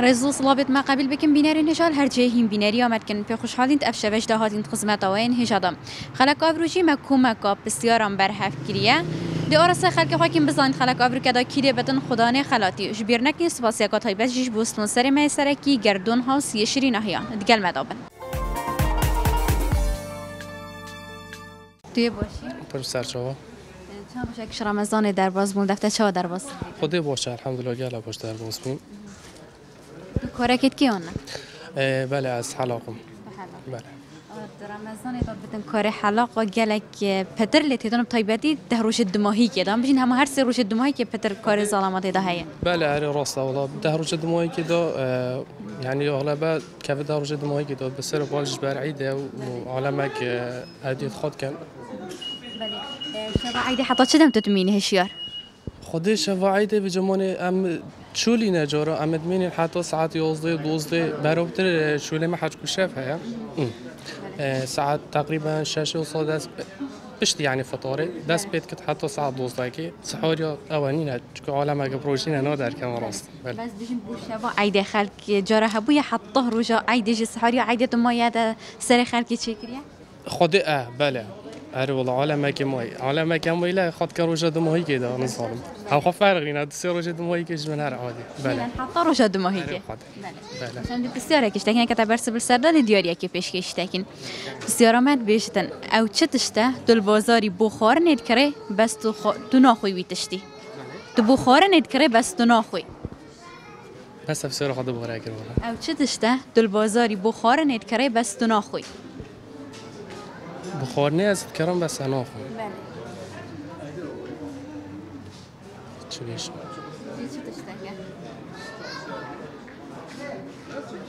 رزو صلابت ما قبل بكم بيناري نجال هر جهين بيناري آمد كن في خوشحالين تأفشة وجده هاتين خزمت وين هجادم خلق آبروجی مکوم مکا بسیارم برهف کریه. دی آرس خلق خاکیم بزاین خلق آبرو کدا کیری بدن خدانه خلاتی جبیر نکن سپاسیاکات های بس جیش بوستون سر می سرکی گردون ها سی شیرین هیان دیگل مدابن توی باشی؟ پر سرچاوا چند باشه که رمضان در باز بون دفته چه در باز خودی باشه الحمدلله گله باش در باز بیم کۆرە کت کیۆن آه، بەلێ ئەس حەلاقم ڕەمەزانێ آه، بتم کارێ حەلاق گەلێک آه، پەتر لێ تێدان تایبەتی دە ڕۆژت دماهیکێدان بژین هەمە هەر سێ ڕۆژت دمایکێ پەتر کارێ زاڵامەتێدا هەیە بەلێ ئەرێ ڕاستەوەڵا دە ڕۆژە دمایکێدا یعنی ئاڵەبە کەە دا ڕژە دمایکێدا بەسەر باش بەرعیدە و عالەمەک ئەدیت خۆتکەن عیدی حتا چدەم تتمینی هشیار؟ خودی شەڤعیدە بجمۆنێ ئەم شولی نجارا ام ادمین حتی ساعت 11 12 برابر شولی ما حج ام. اه، ساعت تقریبا 6 و صد دست بشت يعني فطاري دست بيت كنت حتى ساعة دوزداي كي سحوري اوانينا چون عالم بروجينا نادر كان راست. بله. بس بجین بو شبا عیده خلق جاره هبوی حتی روژا عیده سر اري والله عالم كموي عالم كموي لا خد كروجا دموي كده انا صارم او خف فرقينا تصير روجا دموي كيش من هر عادي بله حتی روژا دماهی اري که بله شم بسیار کشتکین که تبرس بالسرداد دیاری که پیش کشتکین بسیار آمد بیشتن او چه تشته دل بازاری بخار نید کره بس تو, خو... تو ناخوی وی تشتی تو بخار نید کره بس تو ناخوی بس خد بغرا كده والله او چه تشته دل بازاری بخار نید کره بس تو ناخوی بخورني از بس چه بیش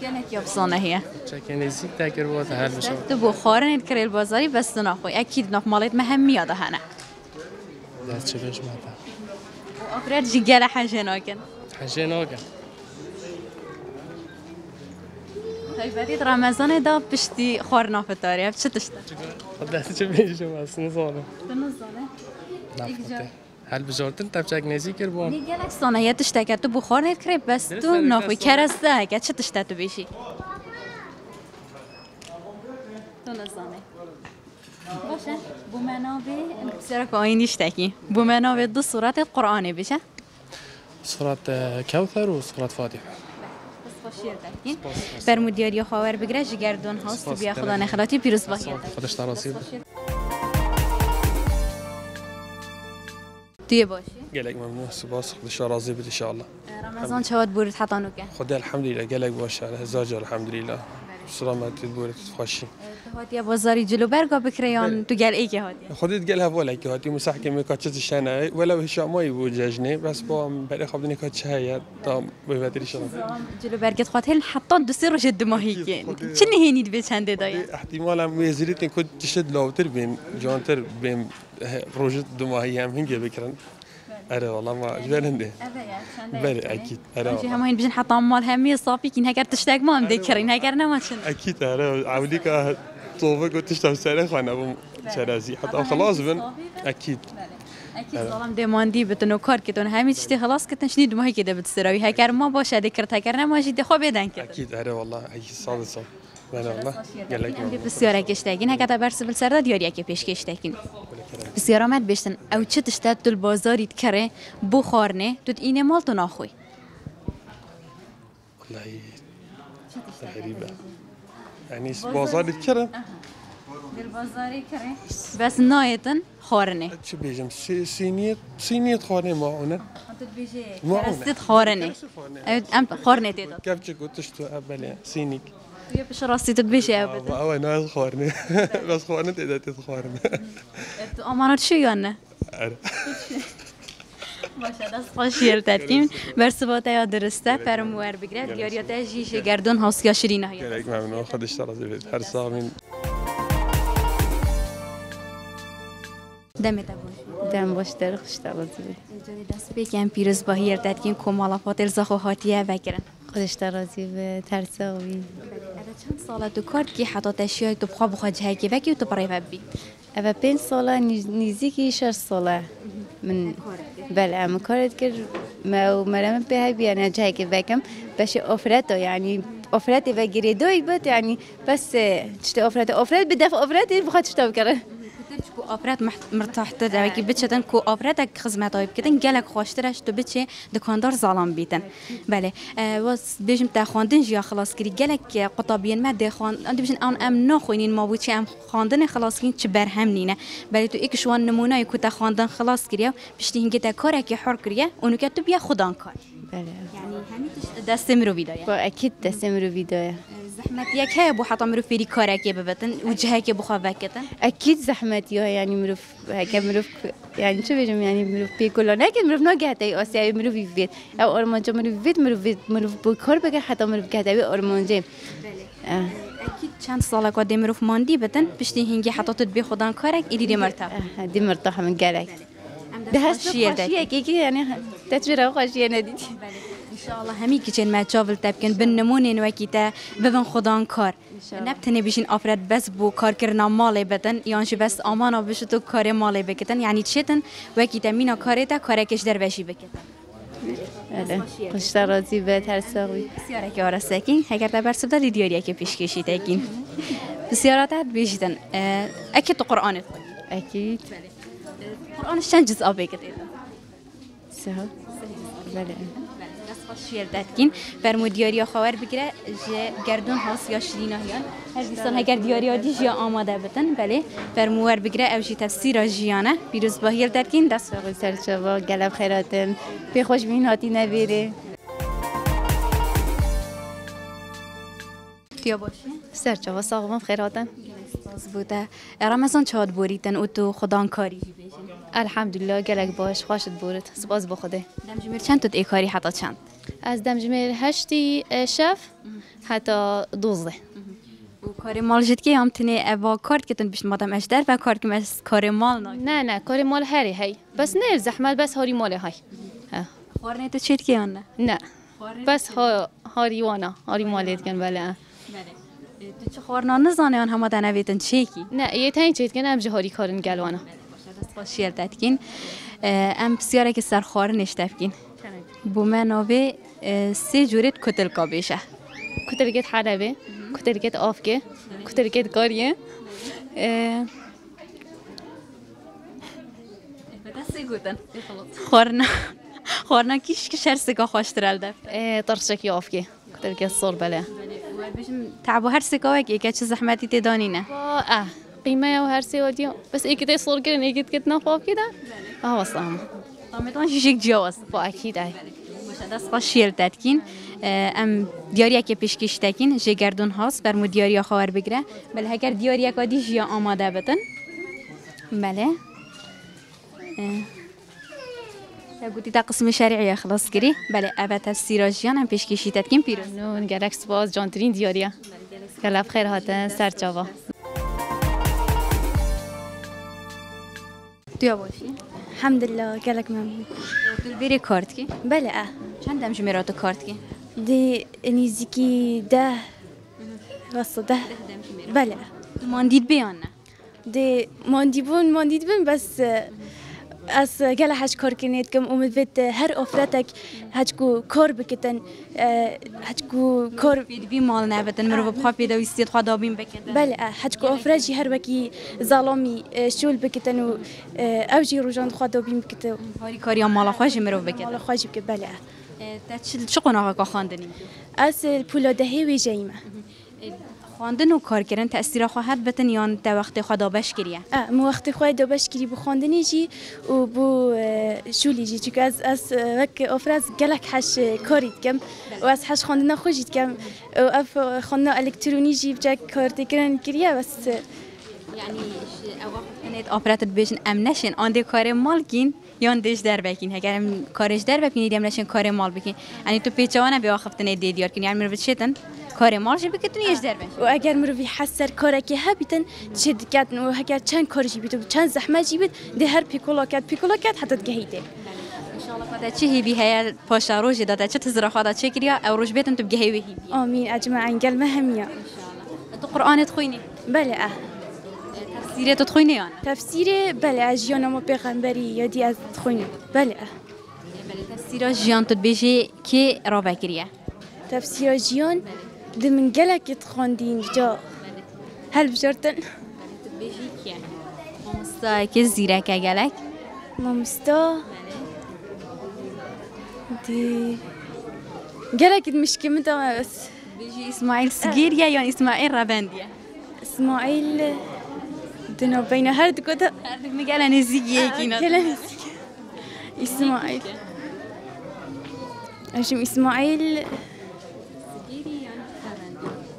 گنک یابسانه هیه چه کنیزی تاکر بود هر بشه. تو بخار نید کره البازاری بس تو ناخوی اکید ناف مالت مهم میاده هنه دست چه بیش ماتا و آفراد جی گل حجه ناکن حاجه ناگه تایبرید رمضان دا پشتی خور نافتاری اف چه تشته خد دست چه بیش بس نزانم تو نزانه نفته هل تایبرید رمضان دا پشتی خوار نافتاری هم چه تشتا؟ خود دستی چه بیشی شما است نزانه نزانه؟ هل بجارتن تب چک نزی کر بوام نگل اک سانه یه تشتا که تو بخوار نید کری بس تو نافوی کرسته. اگه چه تشتا تو بیشی؟ تو باشه بو منابه این کسی را که دو صورت قرآنه بیشه؟ صورت کوثر و صورت فاتحه دکین فرمودیاری خواهر بگره جگردون هاست بیا خدا نخلاتی پیروز باهی خودش تراسی توی باشی. سباس خدش راضي بد ان شاء الله رمضان چواد بورد حتانو که خدي الحمد لله قالك باش على هزاجر تدبور تخشي تو هاتی بازاری جلو برگا بکریان تو گل ای که هاتی خدي تقالها ولا كي هاتي مسحكة ميكاتشت الشانا ولا هشام ما يبو جاجني بس بعد خبدني كاتش هيا طام بيباتري ان شاء الله جلو برگت حتان دو سه روش دماهی که خودی- چه نهینید به چنده دایه احتمالا ميزريتن كنت تشد لوتر بين جونتر بين روجت دماهي هم هنجي بكرن اره والله ما يعني جبرنده يعني بله يعني أكيد اره جي همين بجن حتى مال همي صافي كين هكر تشتاق ما مذكرين هكر ما أكيد اره عوليك طوبك وتشتم سنه خانه أبو شرازي حتى خلاص بن. أكيد. أكيد ظلم ديماندي بتنو كار كتون همي تشتي خلاص كتن شنيد ما هي كده بتسراوي هكر ما باشه ذكرت هكر ما جدي خو بدن كده أكيد اره والله. أكيد صادق صادق. بله هم بسیار کشتگین هگر تبرس بل سردا دیاری که پیش کشتگین بسیار آمد بشتن او چه تشتد دل بازاریت کره بو خارنه تو اینه مال تو ناخوی والله غريبه يعني بازار الكرم دل بازاری کره بس نایتن خارنه شو بيجم سي- صينيه صينيه خانه معونه معونه رستت خارنه ام خارنه تیداد كيف كنت تشتو بله صينيك راستی تو بشه ابدا او ناس خارنه بس خانه تقدر تتخارنه تو امانات شو یا نه؟ باشه دست خوشیر تدکیم بر ثبات یا درسته. فرموار بگیره دیاریات جیش گردون هاست یا شیرینه های قالك ممنوع خد اشترى زبد هر من دمت باش دم باش در خوش تغذیه اینجوری دست بکن پیروز با هیر تدکیم کمالا فاتل زخو هاتیه بگیرن خودش ترازی به ترساوی اما چند صلاة تو کار کی حتی تشیای تو بخواب بخواد جهی که وکی تو برای وبی اوه ساله من بله من کارت کرد. ما و مرام به هی بیان جهی که وکم باشه آفرت یعنی آفرت و گریدوی بود یعنی بس چطور آفرت آفرت به دفع آفرت بخواد چطور آفراد مرتاح تر که بچتن کو آفراد اک خدمت های بکتن گلک خوشترش تو بچه دکاندار زالان بیتن. بله واس بیشم تا خواندن جیا خلاص کری. گلک قطابین ما ده خوان انت بشن آن ام نخوینین ما بود چه ام خواندن خلاص کین چه برهم نینه. بله تو ایک شوان نمونه کو تا خواندن خلاص کریه بشتی هنگی تا کار که حر کریه اونو که تو بیا خودان کار. بله. یعنی همین دست مرو بیدایه. با اكيد تستمروا فيديو زحمت زحمتيك بو حتى مروف بيري كارك ببتن وجهك بخوا بكتن أكيد زحمتي يعني مروف هكا مروف يعني شو بيجم يعني مروف بي كله لكن مروف نو جهتي اسيا مروف في بيت أو ارمانجا مروف بيت مروف بيت مروف بو كار بكر حتى مروف جهتي ارمانجا بله. أكيد چند سال کو دمرو ماندی بتن؟ پشتی هنگی حتی تدبی خودان کارک ایدی دمرتا مرتا هم گرک ده هست خوشیه که یعنی تجربه خوشیه ندیدی انشاءالله هەمی کچێن ما چاول تبکن بن نمونێن وەکیتە ببن خوددان کار. نبتنێ بشین ئافرەت بەس بۆ کارکردنا ماڵێ بتن یانش بەس ئامانە بشت و کارێ ماڵێ بکتن. یعنی چێتن؟ وەکیتە مینە کارێتە کارێکش دەربەشی بکەن بله. خوشتا راضی به ترساوی بسیارێکی ئارەستەکین هەگەر بەرسدا دیۆریەکە پێشکەشیتەکین بسیاراتات بێژتن ئەکێ تو قورآانت اكيد قورآانش چەند جز ئابێکت سهو بله. شێردەتکین فەرمو دیاریا خاوەر بگرە ژێ گردون هاس یا شریناهیان هەر دیسان هەگەر دیاریا دیژیا ئامادە بتن بەێ فەرمووەەر بگرە ئەوژی تەفسیرە ژیانە پیرروز بە هێل دەرکین دەست سهو سرچوا گلب خیراتن پی خوش بین هاتی نبیره. تیا باشی. سرچوا ساقوام خیراتن بوده ڕەمەزان چاد بوریتن و تو خوددان کاری الحمدلله گلک باش خوشت بورد. سپاس بخوده دەمژمر چەند توت ئێکاری حتا چەند از دمجمیر هشتی شف حتی دوزده. و کاری مالژت که هم تنه ئەوا کارتکردن بیشت مادەم ئەش دەر بە کارکم ئەس کارێ ماڵ ناک. نه نه کار مال هری هی. بس نه زحمت بس هاری مال های. اه. خوارنێ تو چێتکییانە نه؟ بس ها هاری وانا هاری مالت کن بله. تو چه خوارنا نزانێ هەمە دەنەوێتن چێکی نه یه تاین چیت کن امجه هاری کارن گلوانا. شێر دەتکین ئەم پرسیارێکی سەرخوارنش دەفکین بۆ me navê sê curêt kutilka bêje کترگت حلبه کترگت آفکه کترگت کاریه اه، خواردنا خواردنا کیش که سێکا خوۆشترال دە اه، طرشکی آفکه کترگت صور بله. تعبۆ هەر سێکاوێک ئێکە چه زەحمەتی تێدانینە با اه قیمه و هر سی ودیو بس ایکت صور کردن ایکت کت نخواب کده اه وصلهم تامێتوان شیشێک جیاواز با اکید ای دەستقا شێر دەتکین ئەم دیارەکە پێشکەشتەکین ژێگەردون هاست بەرمو دیاریا خاوەر بگرە بەل هەگەر دیارەکە دی ژیا ئامادە بتن بەێ گوتی تا قسمی شەریعە خلاصکری بەێ ئەبە تەفسیرە ژیان ئەم پێشکەشی تەتکین پیرۆز نون گلک سپاس جانترین دیاریا گلب خیر هاتن سرچاوا باشی الحمد الحمد الحمدلله قالك ممنون بيري كورتكي بلا آه چند دم جميراتو كورتكي دي نيزيكي ده بس ده بلا المانديد بيانا دي مانديبون مانديت بن بس از گله هش کار کنید کم امید بید هر افراتک هچ کو کار بکتن هچ کو کار بی مال نه بدن مرو بخوا پیدا و استید خوا دابین بکتن بله هچ کو افرادی هر وکی ظالمی شول بکتن و اوجی روجان خوا دابین بکتن هاری کاری هم مال خواجی مرو بکتن مال خواجی بکتن بله تا چه قناقه خواندنی از پولا دهی و جایمه خواندن و کارکردن تأثیر خواهد بتن یان تا وقت خدا بش کریه مو وقت دو باش کری بو خواندنی جی و بو شولی جی چون از از وک افراز گلک حش کارید کم و از حش خواندن خوشید کم و اف خواندن الکترونی جی بجا کار تکرن کریه بس یعنی نت آپراتت بیشن ام نشین. آن دی کار مال کین یان دیش در بکین؟ اگر کارش در بکین ام نشین کار مال بکین. یعنی تو پیچوانه به آخفتنه دی دیار کن یعنی مرو چتن کار مال شی بکتون یش در و اگر مروی حسر کارکی ها بیتن چه دکتن و اگر چند کار جی بیت و چند زحمت جی بیت ده هر پیکولا کد پیکولا کد حتی گهیده انشالله چه هی بی هیا پاشا روز داده چه تزرع خدا چه کریا او روز بیتن تو بگهی وی آمین اجمعین گل مهمیه تو قرآن تخوینی بله اه. تفسیره تو تخوینی یان تفسیر بله از جیان ما پیغمبری یادی از خوینه بله اه. تفسیرا جیان تو بیجی که را بکریه؟ تفسیر جیان دي من قلق يتخوندين جو هل بجرتن بيجيك يعني. مامستا كيف زيرك قلق مامستا. دي قلق مش كمتها بس؟ بيجي إسماعيل صغير يا يعني إسماعيل رابانديا إسماعيل دنو بين هرد كده؟ هرد مجالا يا كينا إسماعيل. أجم إسماعيل.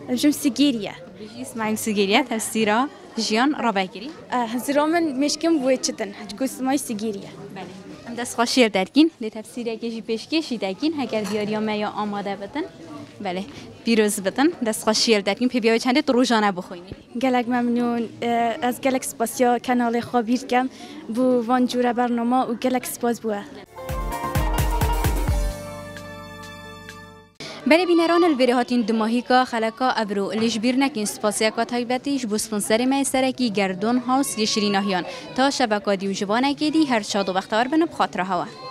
أجم سجيريا بیجی اسماعیل سگیریه تفسیرا جیان را بکری هزرامن مشكم بويتشتن هتكون اسماعيل سجيريا بله ام دست خوشی درکین لی تفسیری که جی پیشکشی درکین هگر دیاریا ما یا آماده بتن بله پیروز بتن دست خوشی درکین پی بیای چنده تو روزانه بخوینی گلک ممنون از گلک سپاسیا کانال خابیر کم بو وان جورا برنامه و گلک سپاس بوه بله بینران البری هاتین دماهی که خلکا ابرو لیش بیر نکین سپاسیا که تایبتیش بو سپونسر می سرکی گردون هاوس یشرین آهیان تا شبکا دیو جوانه گیدی هر چاد و وقت بنب خاطره هوا.